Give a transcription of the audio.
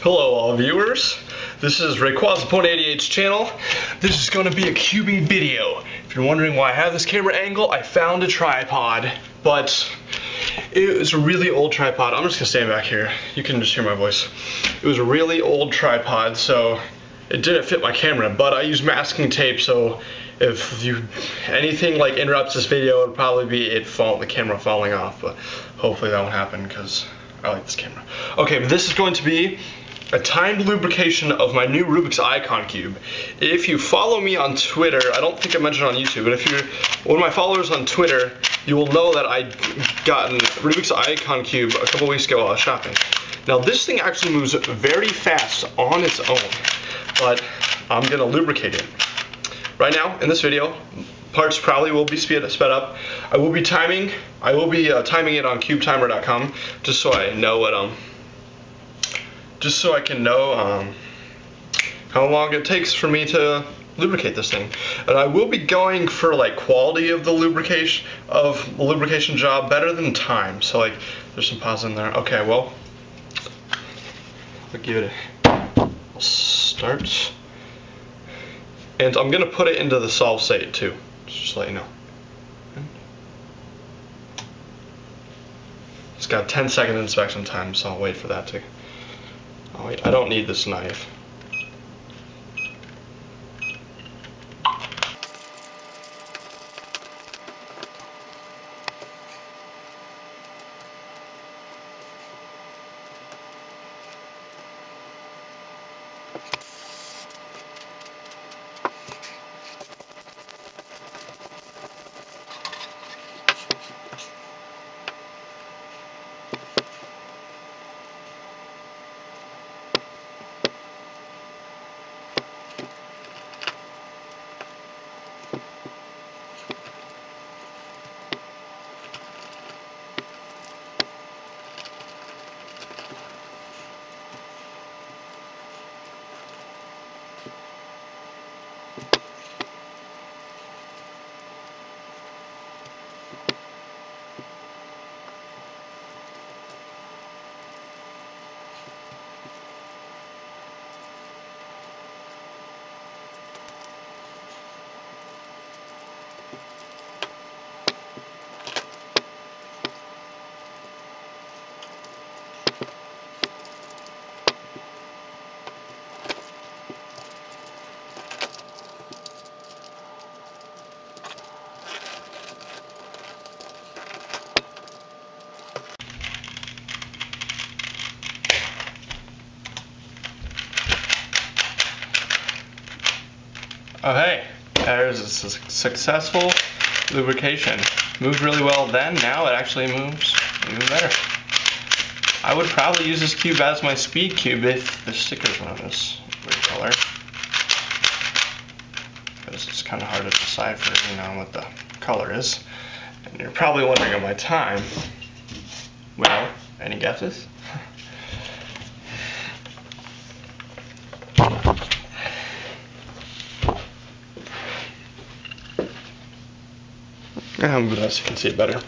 Hello all viewers, this is Rayquaza.88's channel. This is going to be a cubing video. If you're wondering why I have this camera angle, I found a tripod, but it was a really old tripod. I'm just going to stand back here. You can just hear my voice. It was a really old tripod, so it didn't fit my camera, but I used masking tape, so if you anything like interrupts this video, it'll probably be it fall, the camera falling off, but hopefully that won't happen because I like this camera. Okay, but this is going to be a timed lubrication of my new Rubik's Icon Cube. If you follow me on Twitter, I don't think I mentioned on YouTube, but if you're one of my followers on Twitter, you will know that I got a Rubik's Icon Cube a couple weeks ago while shopping. Now this thing actually moves very fast on its own, but I'm gonna lubricate it. Right now, in this video, parts probably will be sped, sped up. I will be timing, I will be uh, timing it on cubetimer.com just so I know what um just so I can know um, how long it takes for me to lubricate this thing. And I will be going for like quality of the lubrication of the lubrication job better than time. So like there's some pause in there. Okay, well I'll give it a start. And I'm gonna put it into the solve state too. Just to let you know. It's got 10 second inspection time, so I'll wait for that to I don't need this knife. Oh hey, there's a successful lubrication. Moved really well then, now it actually moves even better. I would probably use this cube as my speed cube if the stickers were this weird color. Because it's kind of hard to decipher, you know, what the color is. And you're probably wondering of my time. Well, any guesses? But as you can see it better.